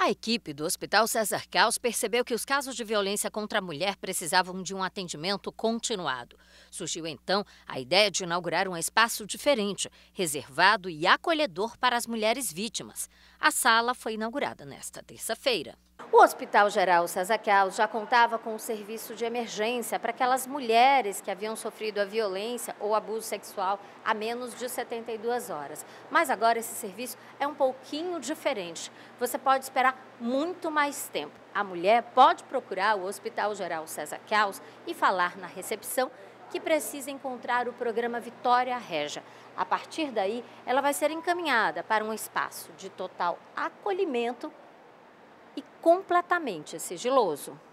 A equipe do Hospital César Caos percebeu que os casos de violência contra a mulher precisavam de um atendimento continuado. Surgiu então a ideia de inaugurar um espaço diferente, reservado e acolhedor para as mulheres vítimas. A sala foi inaugurada nesta terça-feira. O Hospital Geral César Caos já contava com um serviço de emergência para aquelas mulheres que haviam sofrido a violência ou abuso sexual há menos de 72 horas. Mas agora esse serviço é um pouquinho diferente. Você pode esperar muito mais tempo. A mulher pode procurar o Hospital Geral César Caos e falar na recepção que precisa encontrar o programa Vitória Regia. A partir daí, ela vai ser encaminhada para um espaço de total acolhimento completamente sigiloso.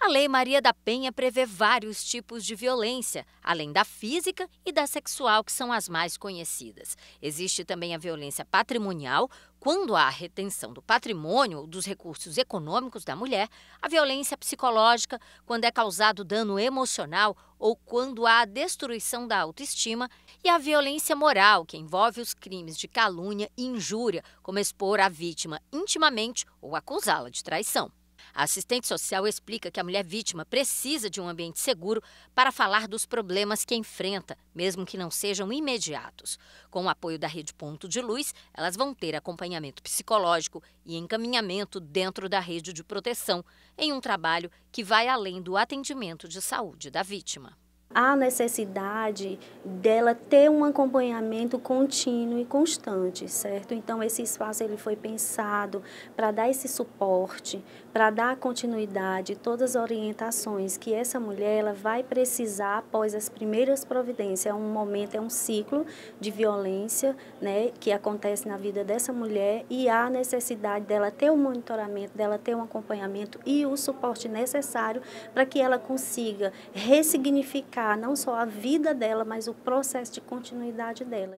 A Lei Maria da Penha prevê vários tipos de violência, além da física e da sexual, que são as mais conhecidas. Existe também a violência patrimonial, quando há retenção do patrimônio ou dos recursos econômicos da mulher, a violência psicológica, quando é causado dano emocional ou quando há a destruição da autoestima, e a violência moral, que envolve os crimes de calúnia e injúria, como expor a vítima intimamente ou acusá-la de traição. A assistente social explica que a mulher vítima precisa de um ambiente seguro para falar dos problemas que enfrenta, mesmo que não sejam imediatos. Com o apoio da Rede Ponto de Luz, elas vão ter acompanhamento psicológico e encaminhamento dentro da rede de proteção, em um trabalho que vai além do atendimento de saúde da vítima há necessidade dela ter um acompanhamento contínuo e constante, certo? Então esse espaço ele foi pensado para dar esse suporte, para dar continuidade, todas as orientações que essa mulher ela vai precisar após as primeiras providências. É um momento, é um ciclo de violência, né, que acontece na vida dessa mulher e há necessidade dela ter o um monitoramento, dela ter um acompanhamento e o suporte necessário para que ela consiga ressignificar não só a vida dela, mas o processo de continuidade dela.